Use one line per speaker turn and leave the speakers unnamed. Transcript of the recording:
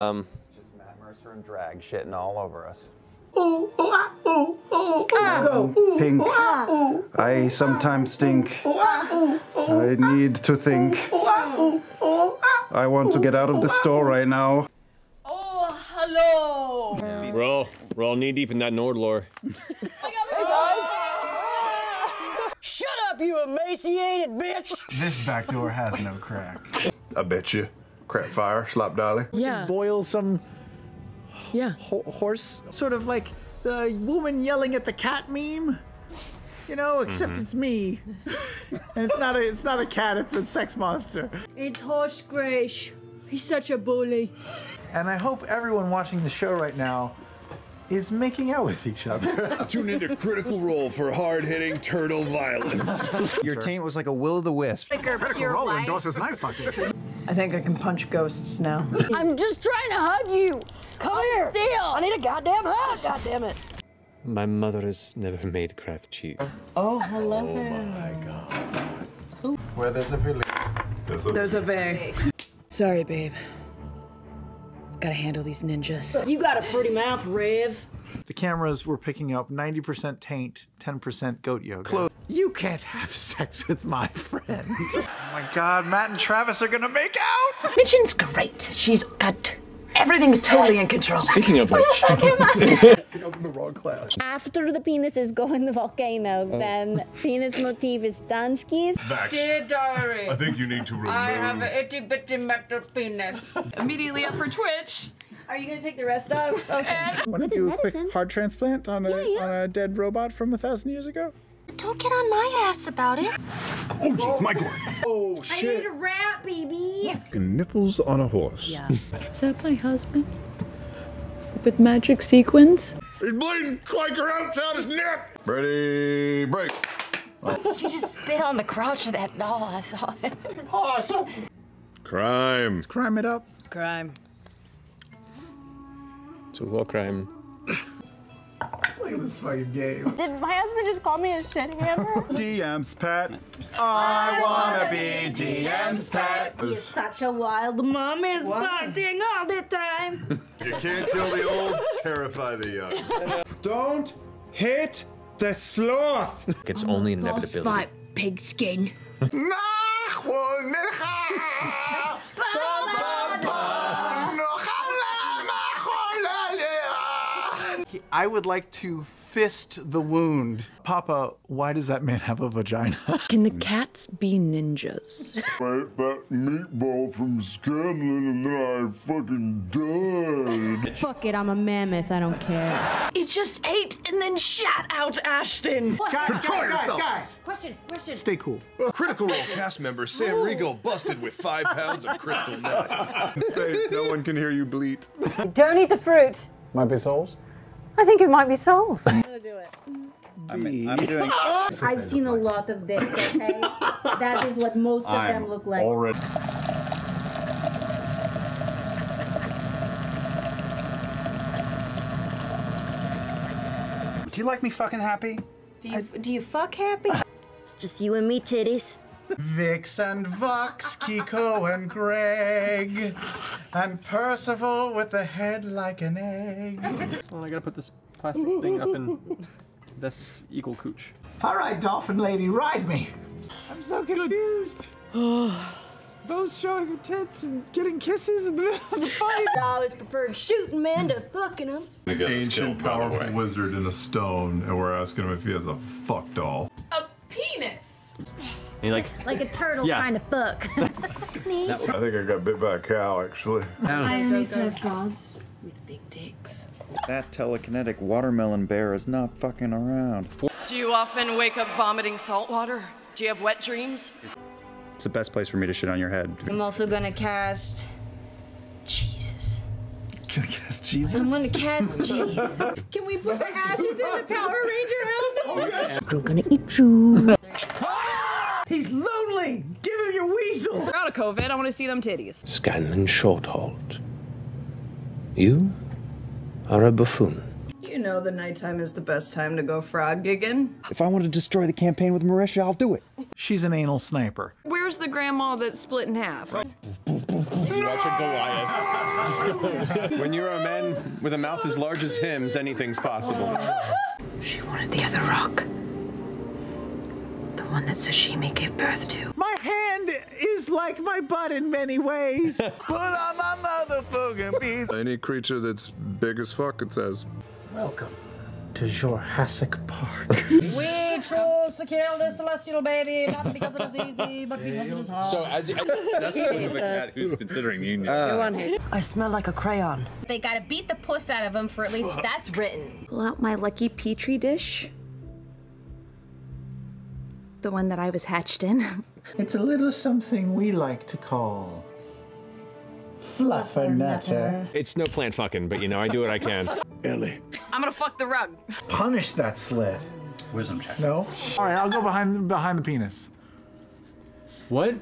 Um,
Just Matt Mercer and drag shitting all over us.
Pink. I sometimes think. I need to think. I want to get out of the store right now.
Oh, hello.
we're all we're all knee deep in that Nord lore.
Shut up, you emaciated bitch.
This back door has no crack.
I bet you. Crap fire, slop dolly.
Yeah.
Boil some
Yeah.
ho- horse, sort of like the woman yelling at the cat meme. You know, except mm-hmm. it's me, and it's not a it's not a cat. It's a sex monster.
It's Horse Grace. He's such a bully.
And I hope everyone watching the show right now is making out with each other.
Tune into Critical Role for hard-hitting turtle violence.
Your taint was like a will o' the wisp.
I think I can punch ghosts now.
I'm just trying to hug you.
Come here.
Still.
I need a goddamn hug. God damn it.
My mother has never made Kraft cheese. Oh, hello. Oh my god. Ooh.
Where there's a village.
There's a V. Sorry, babe. Gotta handle these ninjas.
You got a pretty mouth, Rev.
The cameras were picking up 90% taint, 10% goat yoga. You can't have sex with my friend. Oh my god, Matt and Travis are gonna make out!
Mitchen's great. She's got everything's totally in control.
Speaking of which, I'm the wrong class.
After the penises go in the volcano, oh. then penis motif is Dansky's.
Dear diary,
I think you need to remove.
I have an itty bitty metal penis.
Immediately up for Twitch.
Are you gonna take the rest off? Okay.
Want to
With
do a
medicine.
quick heart transplant on a,
Yeah, yeah.
on a dead robot from a thousand years ago?
Don't get on my ass about it.
Oh, jeez, my god.
Oh, I need a rat, baby.
Nipples on a horse.
Yeah. Is that my husband? With magic sequins?
He's bleeding. Quaker outside his neck. Ready, break.
She just spit on the crotch of that doll. I saw it.
Crime.
Crime it up.
Crime.
so war crime?
Look at this fucking game.
Did my husband just call me a shit hammer?
DM's pet. I wanna be DM's pet.
He's such a wild mom is partying all the time.
You can't kill the old, terrify the young.
Don't hit the sloth.
It's only an
Boss
inevitability.
fight, pigskin.
I would like to fist the wound. Papa, why does that man have a vagina?
Can the cats be ninjas?
I Ate that meatball from Scanlan and then I fucking died.
Fuck it, I'm a mammoth. I don't care.
It just ate and then shat out Ashton.
Control yourself.
guys!
Question, question.
Stay cool.
Critical Role cast member Sam Riegel busted with five pounds of crystal meth. Safe, no one can hear you bleat.
Don't eat the fruit.
Might be souls?
I think it might be souls.
I'm, gonna do it. I'm doing.
I've seen a lot of this, okay? that is what most of them look like.
Already.
Do you like me fucking happy?
Do you, do you fuck happy?
It's just you and me, titties.
Vex and Vax, Kiki and Grog, and Percival with a head like an egg.
Well, I gotta put this plastic thing up in Death's eagle cooch.
All right, Dolphin Lady, ride me. I'm so confused. Both showing her tits and getting kisses in the middle of the fight.
I always preferred shooting men to fucking them.
Ancient powerful wizard in a stone, and we're asking him if he has a fuck doll.
A penis.
And like,
Like a turtle
Yeah.
trying to fuck. Me.
I think I got bit by a cow, actually.
I only serve gods.
With big dicks.
That telekinetic watermelon bear is not fucking around.
Do you often wake up vomiting salt water? Do you have wet dreams?
It's the best place for me to shit on your head.
I'm also gonna cast Jesus.
Guess Jesus.
I'm gonna cast Jesus.
Can we put the ashes in the Power Ranger helmet?
Oh, I'm gonna eat you.
He's lonely. Give him your weasel.
We're out of COVID. I want to see them titties.
Scanlan Shorthalt. You are a buffoon.
You know the nighttime is the best time to go frog gigging.
If I want to destroy the campaign with Marisha, I'll do it.
She's an anal sniper.
Where's the grandma that's split in half?
Watch a Goliath. when you're a man with a mouth as large as him's, anything's possible.
She wanted the other rock. The one that sashimi gave birth to.
My hand is like my butt in many ways. Put on my motherfucking beat.
Any creature that's big as fuck, it says.
Welcome to Jurassic Park.
We chose to kill this celestial baby, not because it is easy, but because it is hard.
So as you, that's the point cat who's considering you union.
Uh, I smell like a crayon.
They gotta beat the puss out of him for at least that's written.
Pull out my lucky petri dish. The one that I was hatched in.
it's a little something we like to call fluffernutter.
It's no plant fucking, but you know I do what I can.
Ellie,
I'm gonna fuck the rug.
punish that slit.
Wisdom check.
No. All right, I'll go behind behind the penis.
What?